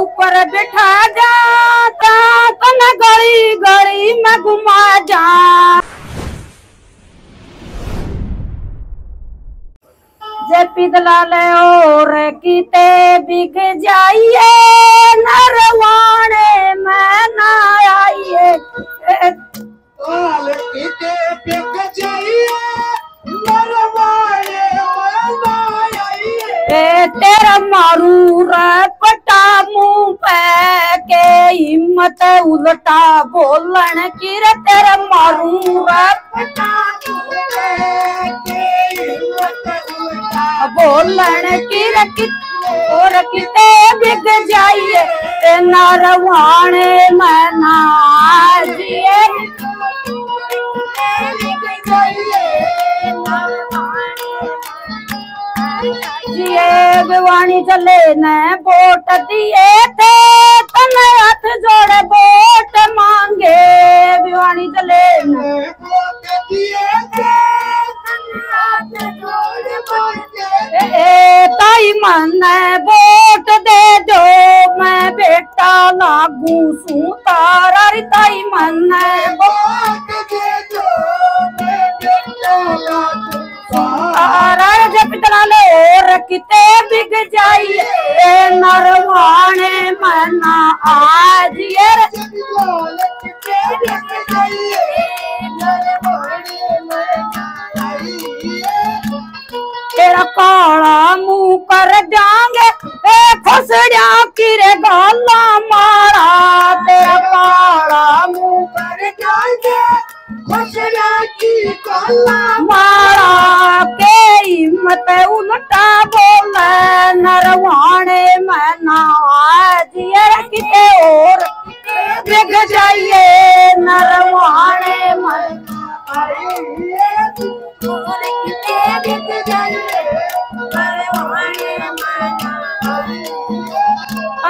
ऊपर बैठा जाता तन गली गली में घुमा जा जे पिदलाल और कीते बिक जाइए नरवाणे तेरा मारू रे पटा मुँह पे के हिम्मत उल्टा बोलन की रे तेरा मारू रे पटा बोलन की रे कि और किते बिक जाइए ए नरवाणे में ना जिए जिए भिवानी चले न वोट दिए थे तन हाथ जोड़े वोट मांगे। भिवानी चले न ताई मन वोट दे दो, मैं बेटा लागू सू तारा ताई मन वोट तारा जब तला ले किते बिग जाइए नरवाणे मना आज ये तेरा काला मुँह कर जाएँगे ए फसड़िया किरे गाला मारा। तेरा काला मुँह कर जाएँगे मारा।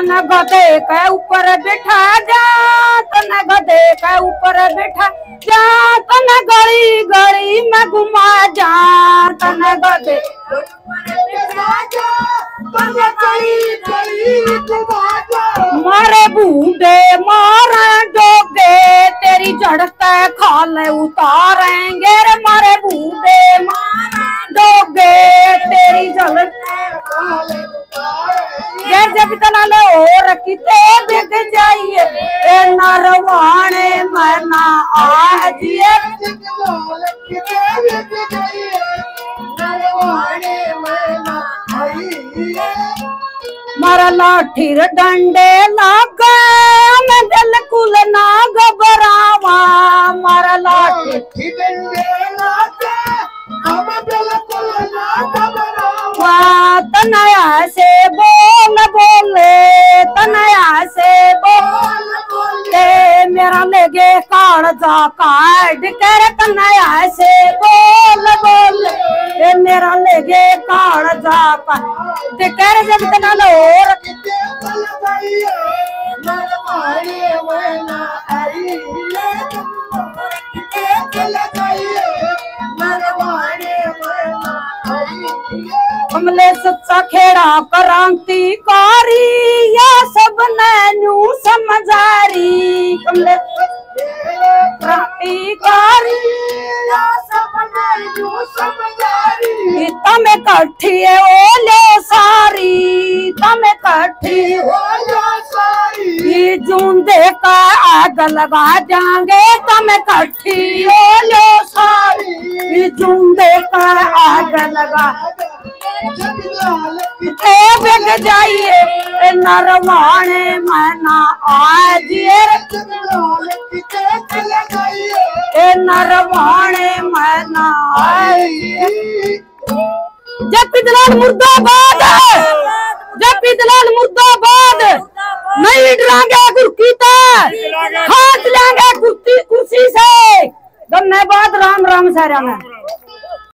तन गधे के ऊपर बिठा जा तन गधे के ऊपर बिठा जा तन गली गली में घुमा जा तन गधे मारे बूढ़े मारे डोगे, तेरी जड़ से खाले उतारेंगे रे मारे बूढ़े मारे डोगे। तेरी जड़ से ये जब तना ले और किते बिक जाइए ए नरवाणे मना आज ये। मारा लाठी डंडे लागे मैं बिल्कुल ना तनया से बोल बोले तनया से बोल। बोले मेरा लेगे काढ़ा काट कर तनया से बोल। बोले मेरा लेगे काढ़ा काट कर, जब तना लोर कमले सच्चा खेड़ा क्रांतिकारी या सब नैनू समझारी। है ओले सारी तमें कठी ये जूंदे का आग लगा जाएँगे तमें कठी ओले सारी जूंदे का आग लगा जाइए नरवाणे मना आज ए नरवाणे मना जब दलाल मुर्दाबाद जब दलाल मुर्दाबाद। नहीं डरांगे गुरकीता हाथ लेंगे कुर्सी से। धन्यवाद, राम राम सारा में